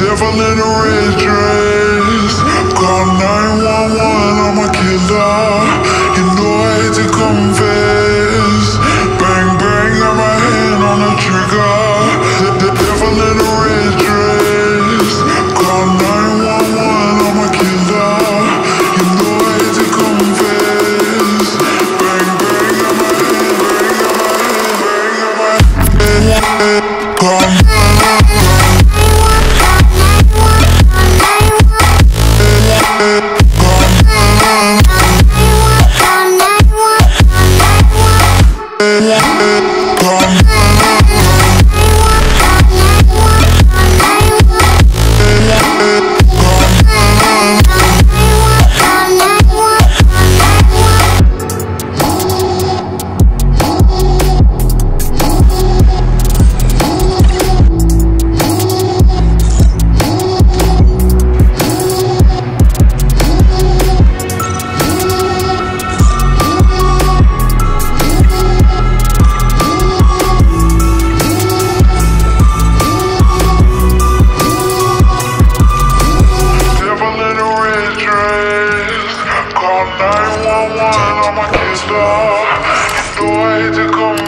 devil in a red dress. Call 911, I'm a killer. You know I hate to confess. 911 on my kids love. You know I hate to come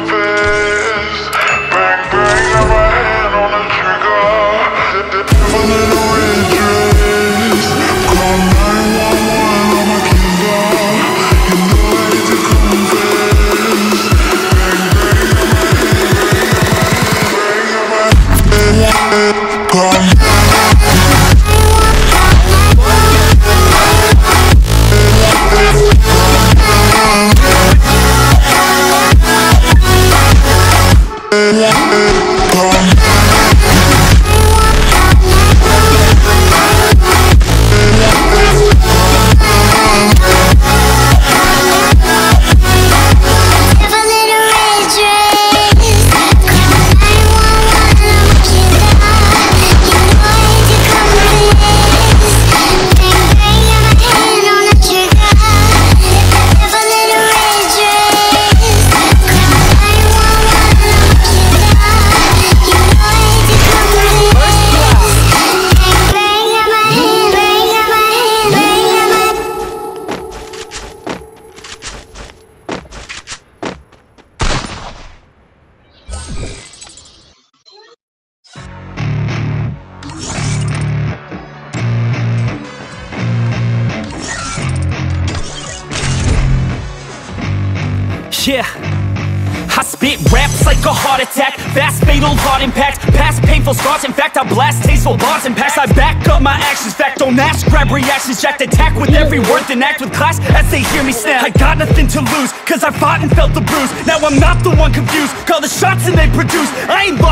yeah. Yeah. I spit raps like a heart attack. Fast fatal heart impact. Past painful scars. In fact I blast tasteful bars and packs. I back up my actions. Fact don't ask. Grab reactions. Jacked attack with every word Then act with class as they hear me snap. I got nothing to lose Cause I fought and felt the bruise. Now I'm not the one confused. Call the shots and they produce. I ain't lost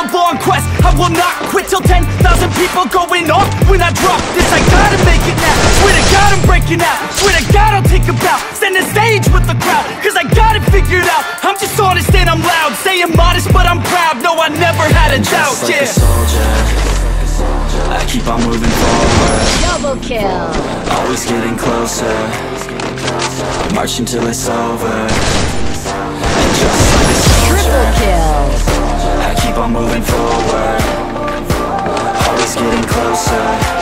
a long quest. I will not quit till 10,000 people going off. When I drop this, I gotta make it now. Swear to God I'm breaking out. Swear to God I'll take a bow. Stand the stage with the crowd Cause I got it figured out. I'm just honest and I'm loud. Saying modest but I'm proud. No, I never had a doubt, Just like yeah. a soldier, I keep on moving forward. Double kill. Always getting closer. March until it's over. And just like a soldier. Triple kill. Moving forward. Always getting closer.